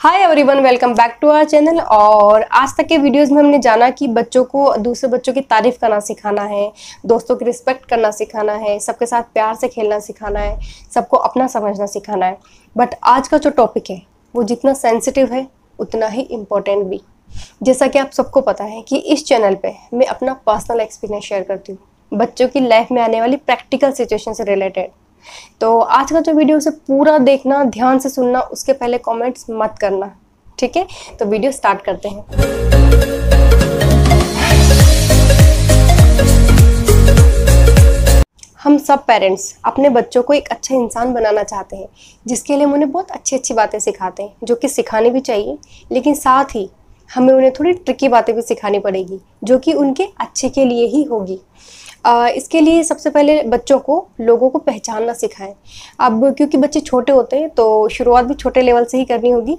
Hi everyone welcome back to our channel और आज तक के वीडियोस में हमने जाना कि बच्चों को, दूसरे बच्चों की तारीफ़ करना सिखाना है, दोस्तों की रिस्पेक्ट करना सिखाना है, सबके साथ प्यार से खेलना सिखाना है, सबको अपना समझना सिखाना है। बट आज का जो टॉपिक है, वो जितना सेंसिटिव है, उतना ही इम्पोर्टेंट भी। जैसा कि आप सबको पता है कि इस चैनल पर मैं अपना पर्सनल एक्सपीरियंस शेयर करती हूँ। बच्चों की लाइफ में आने वाली प्रैक्टिकल सिचुएशन से रिलेटेड तो आज का जो वीडियो से पूरा देखना, ध्यान से सुनना, उसके पहले कमेंट्स मत करना, ठीक है? तो वीडियो स्टार्ट करते हैं। हम सब पेरेंट्स अपने बच्चों को एक अच्छा इंसान बनाना चाहते हैं, जिसके लिए हम उन्हें बहुत अच्छी अच्छी बातें सिखाते हैं, जो कि सिखानी भी चाहिए, लेकिन साथ ही हमें उन्हें थोड़ी ट्रिकी बातें भी सिखानी पड़ेगी, जो कि उनके अच्छे के लिए ही होगी। इसके लिए सबसे पहले बच्चों को, लोगों को पहचानना सिखाएँ। अब क्योंकि बच्चे छोटे होते हैं तो शुरुआत भी छोटे लेवल से ही करनी होगी।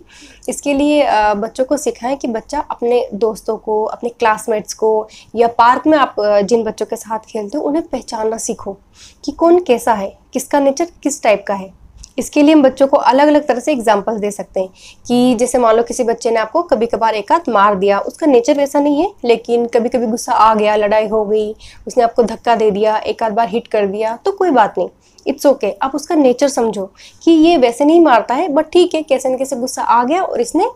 इसके लिए बच्चों को सिखाएँ कि बच्चा अपने दोस्तों को, अपने क्लासमेट्स को, या पार्क में आप जिन बच्चों के साथ खेलते हो, उन्हें पहचानना सीखो कि कौन कैसा है, किसका नेचर किस टाइप का है। इसके लिए हम बच्चों को अलग अलग तरह से एग्जाम्पल्स दे सकते हैं कि जैसे मान लो किसी बच्चे ने आपको कभी कभार एक हाथ मार दिया, उसका नेचर वैसा नहीं है, लेकिन कभी कभी गुस्सा आ गया, लड़ाई हो गई, उसने आपको धक्का दे दिया, एक आध बार हिट कर दिया तो कोई बात नहीं इट्स ओके okay. आप उसका नेचर समझो कि ये वैसे नहीं मारता है बट ठीक है, कैसे न कैसे गुस्सा आ गया और इसने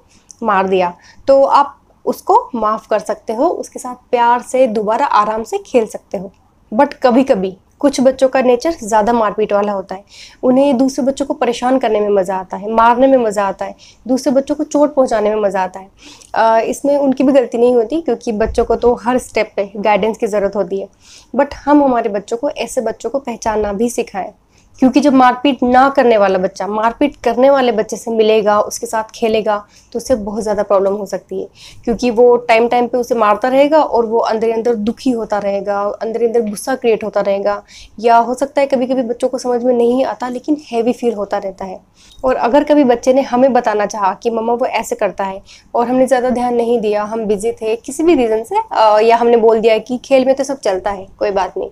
मार दिया तो आप उसको माफ़ कर सकते हो, उसके साथ प्यार से, दोबारा आराम से खेल सकते हो बट कभी कभी कुछ बच्चों का नेचर ज़्यादा मारपीट वाला होता है। उन्हें दूसरे बच्चों को परेशान करने में मज़ा आता है मारने में मज़ा आता है दूसरे बच्चों को चोट पहुँचाने में मज़ा आता है। आ, इसमें उनकी भी गलती नहीं होती क्योंकि बच्चों को तो हर स्टेप पे गाइडेंस की ज़रूरत होती है। बट हम हमारे बच्चों को ऐसे बच्चों को पहचानना भी सिखाएँ। क्योंकि जब मारपीट ना करने वाला बच्चा, मारपीट करने वाले बच्चे से मिलेगा, उसके साथ खेलेगा तो उससे बहुत ज़्यादा प्रॉब्लम हो सकती है। क्योंकि वो टाइम टाइम पे उसे मारता रहेगा और वो अंदर अंदर दुखी होता रहेगा, अंदर अंदर गुस्सा क्रिएट होता रहेगा। या हो सकता है कभी कभी बच्चों को समझ में नहीं आता, लेकिन हैवी फील होता रहता है। और अगर कभी बच्चे ने हमें बताना चाहा कि, मम्मा, वो ऐसे करता है और हमने ज़्यादा ध्यान नहीं दिया, हम बिज़ी थे, किसी भी रीज़न से या हमने बोल दिया कि खेल में तो सब चलता है, कोई बात नहीं।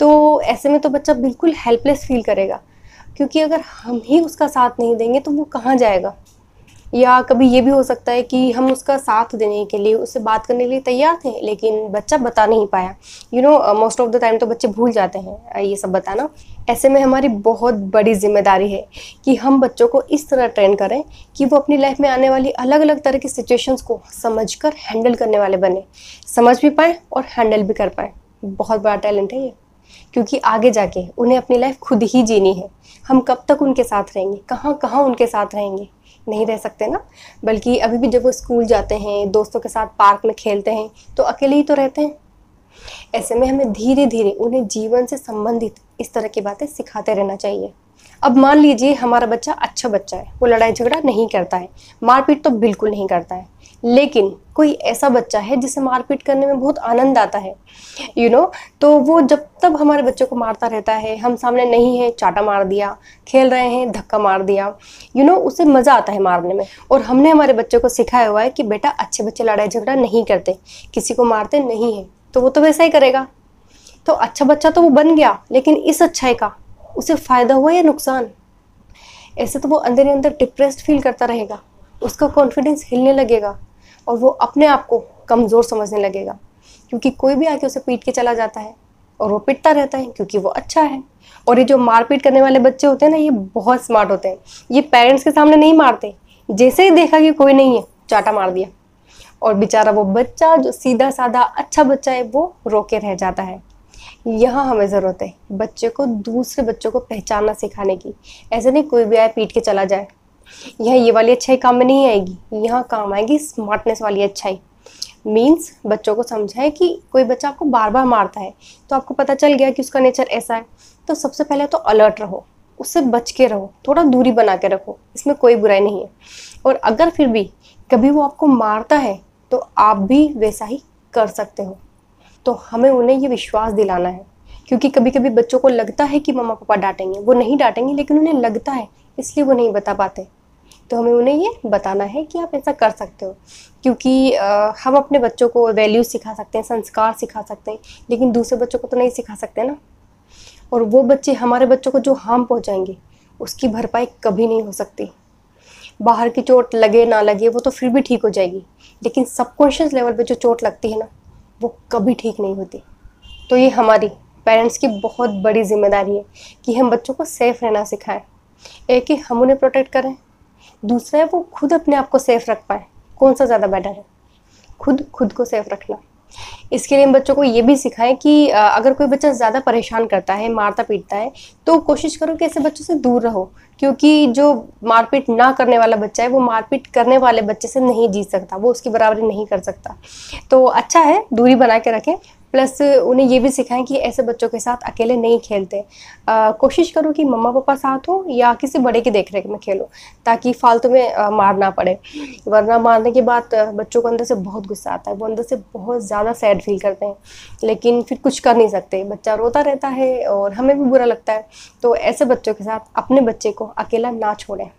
तो ऐसे में तो बच्चा बिल्कुल हेल्पलेस फील करेगा। क्योंकि अगर हम ही उसका साथ नहीं देंगे तो वो कहाँ जाएगा? या कभी ये भी हो सकता है कि हम उसका साथ देने के लिए, उससे बात करने के लिए तैयार थे, लेकिन बच्चा बता नहीं पाया। You know most of the time तो बच्चे भूल जाते हैं ये सब बताना। ऐसे में हमारी बहुत बड़ी ज़िम्मेदारी है कि हम बच्चों को इस तरह ट्रेन करें कि वो अपनी लाइफ में आने वाली अलग अलग तरह की सिचुएशंस को समझ कर हैंडल करने वाले बने। समझ भी पाएँ और हैंडल भी कर पाए। बहुत बड़ा टैलेंट है ये। क्योंकि आगे जाके उन्हें अपनी लाइफ खुद ही जीनी है। हम कब तक उनके साथ रहेंगे? कहाँ कहाँ उनके साथ रहेंगे? नहीं रह सकते ना? बल्कि अभी भी जब वो स्कूल जाते हैं, दोस्तों के साथ पार्क में खेलते हैं तो अकेले ही तो रहते हैं। ऐसे में हमें धीरे धीरे उन्हें जीवन से संबंधित इस तरह की बातें सिखाते रहना चाहिए। अब मान लीजिए हमारा बच्चा अच्छा बच्चा है, वो लड़ाई झगड़ा नहीं करता है, मारपीट तो बिल्कुल नहीं करता है। लेकिन कोई ऐसा बच्चा है जिसे मारपीट करने में बहुत आनंद आता है यू you नो know? तो वो जब तब हमारे बच्चों को मारता रहता है हम सामने नहीं है चाटा मार दिया खेल रहे हैं धक्का मार दिया यू you नो know, उसे मज़ा आता है मारने में। और हमने हमारे बच्चों को सिखाया हुआ है कि बेटा अच्छे बच्चे लड़ाई झगड़ा नहीं करते किसी को मारते नहीं है तो वो तो वैसा ही करेगा। तो अच्छा बच्चा तो वो बन गया लेकिन इस अच्छाई का उसे फ़ायदा हुआ या नुकसान? ऐसे तो वो अंदर ही अंदर डिप्रेस्ड फील करता रहेगा उसका कॉन्फिडेंस हिलने लगेगा। और वो अपने आप को कमज़ोर समझने लगेगा। क्योंकि कोई भी आके उसे पीट के चला जाता है और वो पिटता रहता है क्योंकि वो अच्छा है। और ये जो मारपीट करने वाले बच्चे होते हैं ना, ये बहुत स्मार्ट होते हैं। ये पेरेंट्स के सामने नहीं मारते। जैसे ही देखा कि कोई नहीं है, चाटा मार दिया। और बेचारा वो बच्चा, जो सीधा साधा अच्छा बच्चा है, वो रोके रह जाता है। यहाँ हमें ज़रूरत है बच्चे को, दूसरे बच्चों को पहचानना सिखाने की। ऐसे नहीं कोई भी आए, पीट के चला जाए। यह, ये वाली अच्छाई काम में नहीं आएगी। यहाँ काम आएगी स्मार्टनेस वाली अच्छाई। मीन्स बच्चों को समझाए कि कोई बच्चा आपको बार बार मारता है तो आपको पता चल गया कि उसका नेचर ऐसा है। तो सबसे पहले तो अलर्ट रहो, उससे बच के रहो, थोड़ा दूरी बना के रखो, इसमें कोई बुराई नहीं है। और अगर फिर भी कभी वो आपको मारता है तो आप भी वैसा ही कर सकते हो। तो हमें उन्हें ये विश्वास दिलाना है, क्योंकि कभी कभी बच्चों को लगता है कि मम्मा पापा डांटेंगे। वो नहीं डांटेंगे, लेकिन उन्हें लगता है, इसलिए वो नहीं बता पाते। तो हमें उन्हें ये बताना है कि आप ऐसा कर सकते हो। क्योंकि आ, हम अपने बच्चों को वैल्यूज़ सिखा सकते हैं संस्कार सिखा सकते हैं लेकिन दूसरे बच्चों को तो नहीं सिखा सकते ना। और वो बच्चे हमारे बच्चों को जो हार्म पहुँचाएँगे उसकी भरपाई कभी नहीं हो सकती। बाहर की चोट लगे ना लगे वो तो फिर भी ठीक हो जाएगी। लेकिन सबकॉन्शियस लेवल पे जो चोट लगती है ना वो कभी ठीक नहीं होती। तो ये हमारी पेरेंट्स की बहुत बड़ी ज़िम्मेदारी है कि हम बच्चों को सेफ़ रहना सिखाएँ। एक ही हम उन्हें प्रोटेक्ट करें दूसरा है, वो खुद अपने आप को सेफ़ रख पाए। कौन सा ज़्यादा बेटर है? खुद खुद को सेफ़ रखना। इसके लिए हम बच्चों को ये भी सिखाएँ कि अगर कोई बच्चा ज़्यादा परेशान करता है, मारता पीटता है तो कोशिश करो कि ऐसे बच्चों से दूर रहो। क्योंकि जो मारपीट ना करने वाला बच्चा है, वो मारपीट करने वाले बच्चे से नहीं जीत सकता, वो उसकी बराबरी नहीं कर सकता। तो अच्छा है, दूरी बना के रखें। प्लस उन्हें ये भी सिखाएँ कि ऐसे बच्चों के साथ अकेले नहीं खेलते। आ, कोशिश करो कि मम्मा पापा साथ हो या किसी बड़े की देख रेख में खेलो ताकि फालतू में आ, पड़े। वरना मारने के बाद बच्चों को अंदर से बहुत गुस्सा आता है वो अंदर से बहुत ज़्यादा सैड फील करते हैं। लेकिन फिर कुछ कर नहीं सकते। बच्चा रोता रहता है और हमें भी बुरा लगता है। तो ऐसे बच्चों के साथ अपने बच्चे को अकेला ना छोड़ें।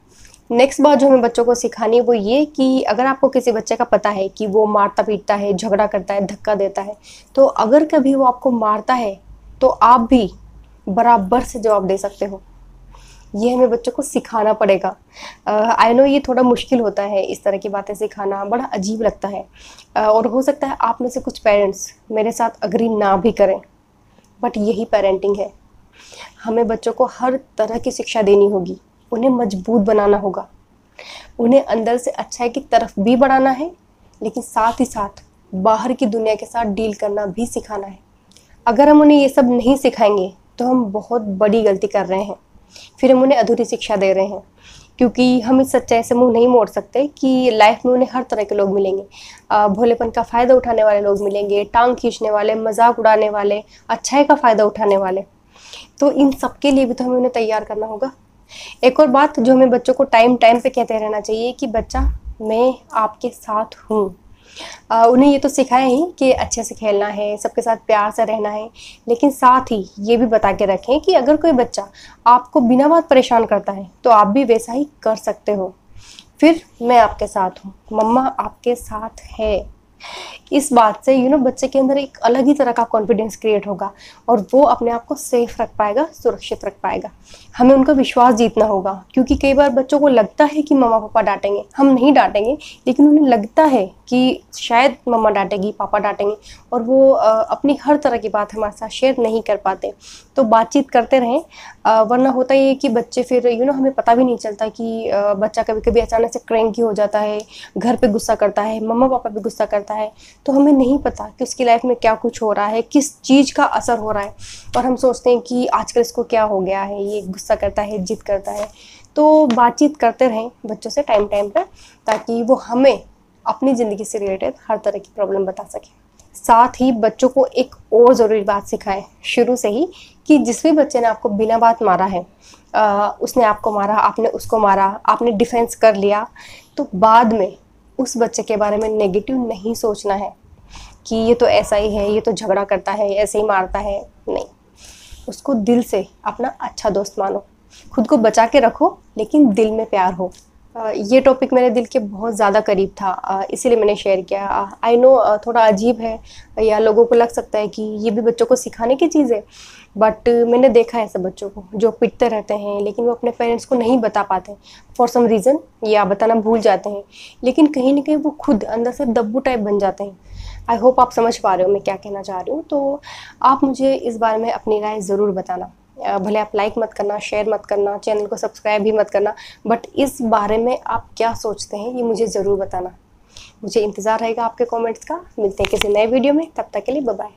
नेक्स्ट बात जो हमें बच्चों को सिखानी है वो ये कि अगर आपको किसी बच्चे का पता है कि वो मारता पीटता है झगड़ा करता है धक्का देता है तो अगर कभी वो आपको मारता है तो आप भी बराबर से जवाब दे सकते हो। ये हमें बच्चों को सिखाना पड़ेगा। आई नो ये थोड़ा मुश्किल होता है इस तरह की बातें सिखाना बड़ा अजीब लगता है। uh, और हो सकता है आप में से कुछ पेरेंट्स मेरे साथ अग्री ना भी करें बट यही पेरेंटिंग है। हमें बच्चों को हर तरह की शिक्षा देनी होगी। उन्हें मज़बूत बनाना होगा। उन्हें अंदर से अच्छाई की तरफ़ भी बढ़ाना है, लेकिन साथ ही साथ बाहर की दुनिया के साथ डील करना भी सिखाना है। अगर हम उन्हें ये सब नहीं सिखाएँगे तो हम बहुत बड़ी गलती कर रहे हैं। फिर हम उन्हें अधूरी शिक्षा दे रहे हैं, क्योंकि हम इस सच्चाई से मुँह नहीं मोड़ सकते कि लाइफ में उन्हें हर तरह के लोग मिलेंगे। भोलेपन का फ़ायदा उठाने वाले लोग मिलेंगे, टांग खींचने वाले, मज़ाक उड़ाने वाले, अच्छाई का फ़ायदा उठाने वाले। तो इन सब के लिए भी तो हमें उन्हें तैयार करना होगा। एक और बात जो हमें बच्चों को टाइम टाइम पे कहते रहना चाहिए कि बच्चा, मैं आपके साथ हूँ। उन्हें ये तो सिखाया ही कि अच्छे से खेलना है, सबके साथ प्यार से रहना है, लेकिन साथ ही ये भी बता के रखें कि अगर कोई बच्चा आपको बिना बात परेशान करता है तो आप भी वैसा ही कर सकते हो। फिर मैं आपके साथ हूँ। मम्मा आपके साथ है। इस बात से यू नो बच्चे के अंदर एक अलग ही तरह का कॉन्फिडेंस क्रिएट होगा और वो अपने आप को सेफ़ रख पाएगा, सुरक्षित रख पाएगा। हमें उनका विश्वास जीतना होगा, क्योंकि कई बार बच्चों को लगता है कि मम्मा पापा डांटेंगे। हम नहीं डांटेंगे, लेकिन उन्हें लगता है कि शायद मम्मा डांटेगी, पापा डांटेंगे और वो अपनी हर तरह की बात हमारे साथ शेयर नहीं कर पाते। तो बातचीत करते रहें वरना होता ये कि बच्चे फिर यू नो हमें पता भी नहीं चलता कि बच्चा कभी कभी अचानक से क्रैंकी हो जाता है, घर पे गुस्सा करता है, मम्मा पापा भी गुस्सा करता है। तो हमें नहीं पता कि उसकी लाइफ में क्या कुछ हो रहा है किस चीज़ का असर हो रहा है। और हम सोचते हैं कि आजकल इसको क्या हो गया है ये गुस्सा करता है जिद करता है। तो बातचीत करते रहें बच्चों से टाइम टाइम पर ताकि वो हमें अपनी ज़िंदगी से रिलेटेड हर तरह की प्रॉब्लम बता सकें। साथ ही बच्चों को एक और ज़रूरी बात सिखाएँ शुरू से ही कि जिस भी बच्चे ने आपको बिना बात मारा है आ, उसने आपको मारा आपने उसको मारा आपने डिफेंस कर लिया तो बाद में उस बच्चे के बारे में नेगेटिव नहीं सोचना है कि ये तो ऐसा ही है, ये तो झगड़ा करता है, ऐसे ही मारता है। नहीं। उसको दिल से अपना अच्छा दोस्त मानो। खुद को बचा के रखो, लेकिन दिल में प्यार हो। ये टॉपिक मेरे दिल के बहुत ज़्यादा करीब था इसीलिए मैंने शेयर किया। आई नो थोड़ा अजीब है या लोगों को लग सकता है कि ये भी बच्चों को सिखाने की चीज़ है बट मैंने देखा है ऐसे बच्चों को जो पिटते रहते हैं, लेकिन वो अपने पेरेंट्स को नहीं बता पाते फॉर सम रीज़न या बताना भूल जाते हैं, लेकिन कहीं ना कहीं वो खुद अंदर से दब्बू टाइप बन जाते हैं। आई होप आप समझ पा रहे हो मैं क्या कहना चाह रही हूँ तो आप मुझे इस बारे में अपनी राय ज़रूर बताना। भले आप लाइक मत करना शेयर मत करना चैनल को सब्सक्राइब भी मत करना बट इस बारे में आप क्या सोचते हैं, ये मुझे ज़रूर बताना। मुझे इंतज़ार रहेगा आपके कमेंट्स का। मिलते हैं किसी नए वीडियो में। तब तक के लिए बाय